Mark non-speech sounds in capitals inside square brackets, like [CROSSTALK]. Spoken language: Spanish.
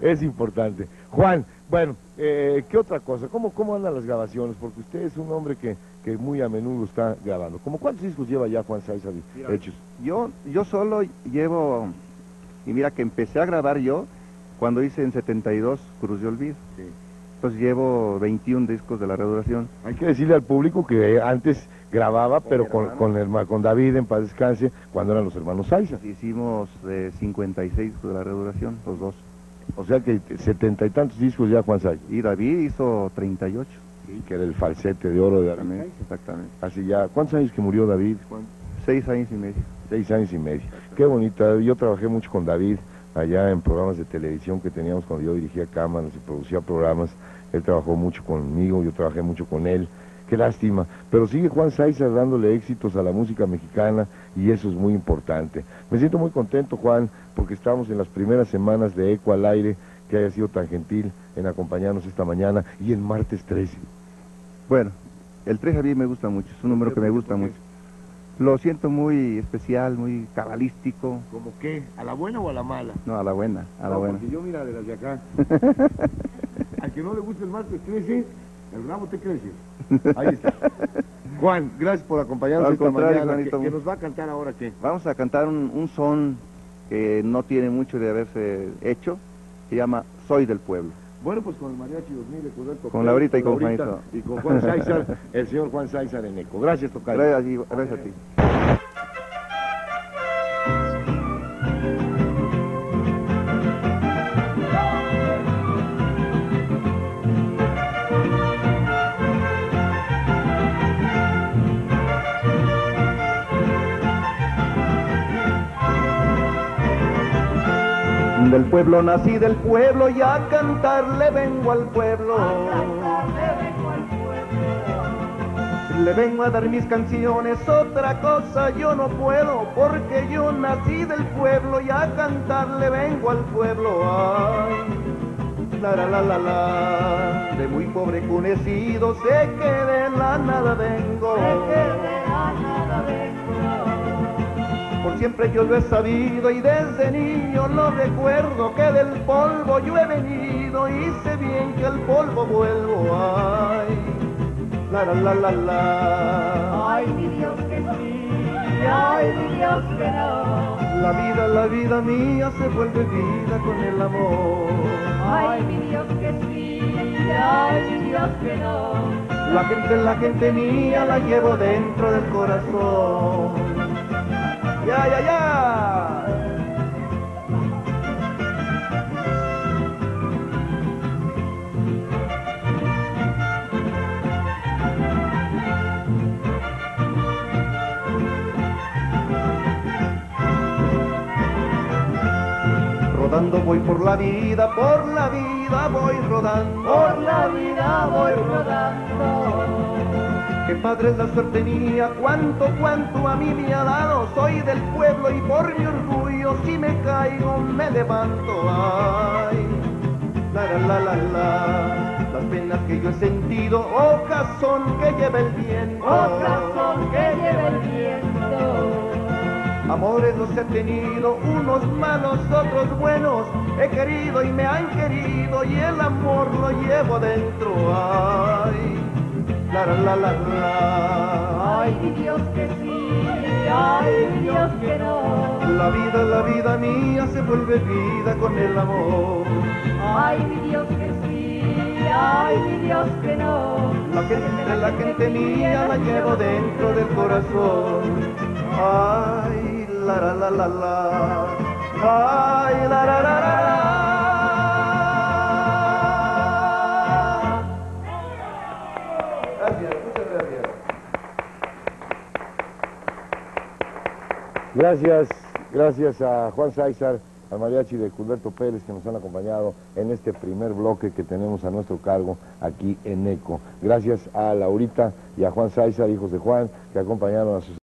es importante. Juan, bueno, eh, ¿qué otra cosa? ¿Cómo, ¿Cómo andan las grabaciones? Porque usted es un hombre que, que muy a menudo está grabando. ¿Cómo cuántos discos lleva ya Juan Saiz hechos? Yo, yo solo llevo, y mira que empecé a grabar yo cuando hice en 72 Cruz de Olvido. Entonces llevo 21 discos de la reduración. Hay que decirle al público que antes grababa, pero con, con, el, con David en paz descanse, cuando eran los hermanos Saiza. Hicimos de 56 discos de la reduración, los dos. O sea que setenta y tantos discos ya Juan Saiza. Y David hizo 38. Sí, que era el falsete de oro de David. Exactamente. Así ya, ¿cuántos años que murió David, Juan? Seis años y medio. Seis años y medio. Qué bonita. Yo trabajé mucho con David allá en programas de televisión que teníamos cuando yo dirigía cámaras y producía programas. Él trabajó mucho conmigo, yo trabajé mucho con él. Qué lástima. Pero sigue Juan Saiza dándole éxitos a la música mexicana y eso es muy importante. Me siento muy contento, Juan, porque estamos en las primeras semanas de Eco al aire, que haya sido tan gentil en acompañarnos esta mañana y en martes 13. Bueno, el 13 a mí me gusta mucho, es un número que me gusta mucho. Lo siento muy especial, muy cabalístico. ¿Cómo qué? ¿A la buena o a la mala? No, a la buena, a la buena. Porque yo mira de las de acá. [LAUGHS] Al que no le gusta el martes 13, el ramo te crece. Ahí está. Juan, gracias por acompañarnos esta mañana. ¿Qué, nos va a cantar ahora qué? Vamos a cantar un, un son que no tiene mucho de haberse hecho, se llama Soy del Pueblo. Bueno, pues con el Mariachi 2000 de Roberto Con Laurita y con Juanito. Y con Juan Sáizar, [LAUGHS] el señor Juan Sáizar en Eco. Gracias, Tocayo. Gracias, gracias a ti. Del pueblo nací del pueblo y a cantarle vengo al pueblo. Le vengo a dar mis canciones, otra cosa yo no puedo, porque yo nací del pueblo y a cantarle vengo al pueblo. Ay, la la la la la, de muy pobre cunecido, sé que de la nada vengo. Por siempre yo lo he sabido y desde niño lo recuerdo que del polvo yo he venido y sé bien que al polvo vuelvo. Ay, la la la la la. Ay, mi Dios que sí, ay, mi Dios que no. La vida, la vida mía se vuelve vida con el amor. Ay, mi Dios que sí, ay, mi Dios que no. La gente, la gente mía la llevo dentro del corazón. Ya, ya. Rodando voy por la vida, por la vida voy rodando. Por la vida voy rodando. Qué padre es la suerte mía, cuánto, cuánto a mí me ha dado. Soy del pueblo y por mi orgullo, si me caigo, me levanto. Ay, la la la la la. Las penas que yo he sentido, hojas son que lleva el viento. Hojas son que lleva el viento. Amores los he tenido, unos malos, otros buenos. He querido y me han querido y el amor lo llevo dentro. Ay, la la la la la. Ay, mi Dios que sí, ay, mi Dios que no. La vida, la vida mía se vuelve vida con el amor. Ay, mi Dios que sí, ay, mi Dios que no. La gente, la gente mía la llevo dentro del corazón. Ay, la la la la la. Ay, Gracias, gracias a Juan Sáizar, al mariachi de Culberto Pérez que nos han acompañado en este primer bloque que tenemos a nuestro cargo aquí en ECO. Gracias a Laurita y a Juan Sáizar, hijos de Juan, que acompañaron a sus